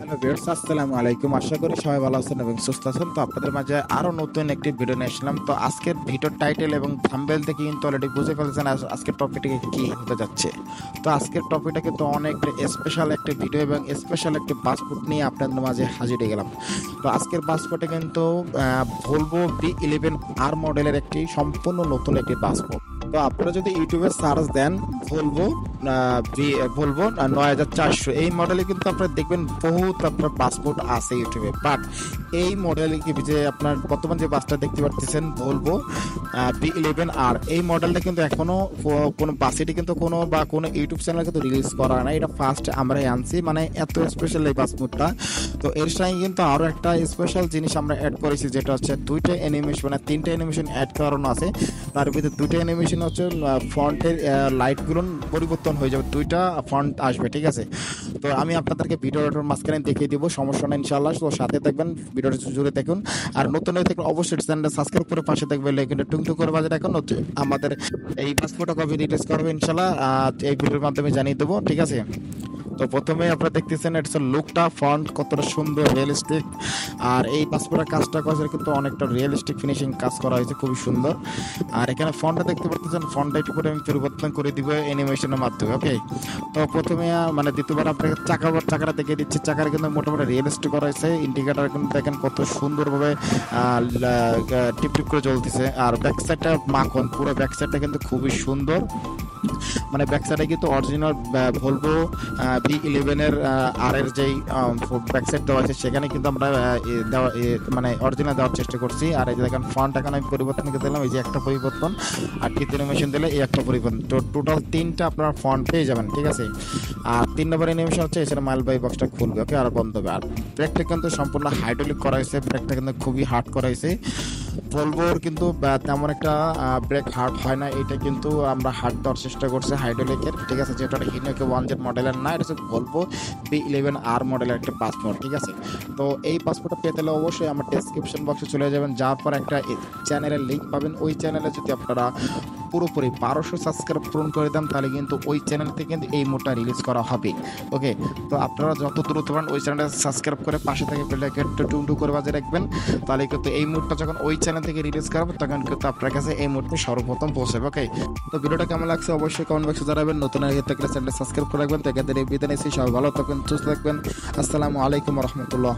Hello viewers, আসসালামু আলাইকুম। আশা করি সবাই ভালো আছেন এবং সুস্থ আছেন। তো আপনাদের মাঝে আরও নতুন একটি ভিডিও নিয়ে আসলাম। তো আজকের ভিডিওর টাইটেল এবং থাম্বেল থেকে কিন্তু অলরেডি বুঝে ফেলেছেন আজ- আজকের টপিকটা কি হতে যাচ্ছে। তো আজকের টপিকটা কিন্তু অনেক স্পেশাল একটি ভিডিও এবং স্পেশাল একটি পাসপোর্ট নিয়ে আপনাদের মাঝে হাজির হয়ে গেলাম। তো আজকের পাসপোর্টে কিন্তু ভলভো বি ইলেভেন আর মডেলের একটি সম্পূর্ণ নতুন একটি পাসপোর্ট তো আপনারা যদি ইউটিউবে সার্চ দেন ভলভো বলব নয় হাজার চারশো। এই মডেলে কিন্তু আপনারা দেখবেন বহুত আপনার পাসপোর্ট আছে ইউটিউবে বাট এই মডেল যে আপনার বর্তমান যে বাসটা দেখতে পাচ্ছেন বলব বি ইলেভেন আর এই মডেলটা কিন্তু এখনও কোনো বাসেটি কিন্তু কোনো বা কোনো ইউটিউব চ্যানেল কিন্তু রিলিজ করা হয় না। এটা ফার্স্ট আমরা আনছি মানে এত স্পেশাল এই পাসপোর্টটা তো এর সঙ্গে কিন্তু আরও একটা স্পেশাল জিনিস আমরা অ্যাড করেছি, যেটা হচ্ছে দুইটা অ্যানিমেশন মানে তিনটা অ্যানিমেশন অ্যাড করানো আছে। তার ভিতরে দুইটা অ্যানিমেশন হচ্ছে ফ্রন্টের লাইটগুলো পরিবর্তন হয়ে যাবে, দুইটা ফন্ট আসবে, ঠিক আছে? তো আমি আপনাদেরকে ভিডিওটার মাঝখানে দেখিয়ে দিব, সমস্যা নেই ইনশাল্লাহ তো সাথে থাকবেন, ভিডিওটা জুড়ে দেখুন। আর নতুন হয়ে থাকলে অবশ্যই চ্যানেলটা সাবস্ক্রাইব করে পাশে থাকবেন টুং টুংটু করে বাজে রাখুন আমাদের এই পাসপোর্ট কপি রিলিজ করবে ইনশাল্লাহ এই ভিডিওর মাধ্যমে জানিয়ে দেবো, ঠিক আছে? তো প্রথমে আপনারা দেখতেছেন এটা লুকটা, ফন্ট কতটা সুন্দর রিয়েলিস্টিক আর এই পাসপোর্টের কাজটা করা কিন্তু অনেকটা রিয়েলিস্টিক ফিনিশিং কাজ করা হয়েছে, খুবই সুন্দর। আর এখানে ফন্টটা দেখতে পাচ্ছেন ফন্টটা একটু করে আমি পরিবর্তন করে দিব অ্যানিমেশনের মাধ্যমে ওকে তো প্রথমে মানে দ্বিতীয়বার আপনাকে চাকা চাকাটা দেখে দিচ্ছি। চাকাটা কিন্তু মোটামুটি রিয়েলিস্টিক করা হয়েছে। ইন্ডিকেটার কিন্তু দেখেন কত সুন্দরভাবে টিপ টিপ করে চলতেছে আর ব্যাক সাইডটা মাখন, পুরো ব্যাক সাইডটা কিন্তু খুবই সুন্দর। মানে ব্যাক সাইডে কিন্তু অরিজিনাল ভলভো ভি ইলেভেনের আর এর যেই ব্যাক সাইড দেওয়া আছে, সেখানে কিন্তু আমরা দেওয়া মানে অরিজিনাল দেওয়ার চেষ্টা করছি। আর এই যে দেখেন ফন্ট এখন আমি পরিবর্তন করে দিলাম, এই যে একটা পরিবর্তন, আর তৃতীয় মেশিন দিলে এই একটা পরিবর্তন। তো টোটাল তিনটা আপনার ফন্ট পেয়ে যাবেন, ঠিক আছে? আর তিন নম্বর অ্যানিমেশন হচ্ছে, এছাড়া মাইল বাই বক্সটা খুলবে ওকে আর বন্ধ হবে। আর ব্রেকটা কিন্তু সম্পূর্ণ হাইড্রোলিক করা হয়েছে ব্রেকটা কিন্তু খুবই হার্ড করা হয়েছে। ভলভোর কিন্তু তেমন একটা ব্রেক হার্ড হয় না। এটা কিন্তু আমরা হার্ড দেওয়ার চেষ্টা করছি হাইড্রোলিকের ঠিক আছে? যেটা হিনোকে ওয়ান জেড মডেলের না, এটা হচ্ছে ভলভো বি ইলেভেন আর মডেলের একটা পাসপোর্ট ঠিক আছে? তো এই পাসপোর্টটা পেতে হলে অবশ্যই আমার ডেসক্রিপশন বক্সে চলে যাবেন। যাওয়ার পর একটা চ্যানেলের লিঙ্ক পাবেন। ওই চ্যানেলে যদি আপনারা পুরোপুরি বারোশো সাবস্ক্রাইব পূরণ করে দেন, তাহলে কিন্তু ওই চ্যানেল থেকে কিন্তু এই মোডটা রিলিজ করা হবে। ওকে তো আপনারা যত দ্রুত পারেন ওই চ্যানেলটা সাবস্ক্রাইব করে পাশে থেকে বেলাকে টুমটু করে বাজে রাখবেন। তাহলে কিন্তু এই মুডটা যখন ওই চ্যানেল থেকে রিলিজ করাবো তখন কিন্তু আপনার কাছে এই মুহূর্তে সর্বপ্রথম পৌঁছাবে ওকে তো ভিডিওটা কেমন লাগছে অবশ্যই কমেন্ট বক্সে জানাবেন। নতুন আগে থাকলে চ্যানেলটা সাবস্ক্রাইব করে রাখবেন। তাকে এই বিদায় নিচ্ছি। সবাই ভালো থাকবেন, সুস্থ থাকবেন। আসসালামু আলাইকুম রহমতুল্লাহ।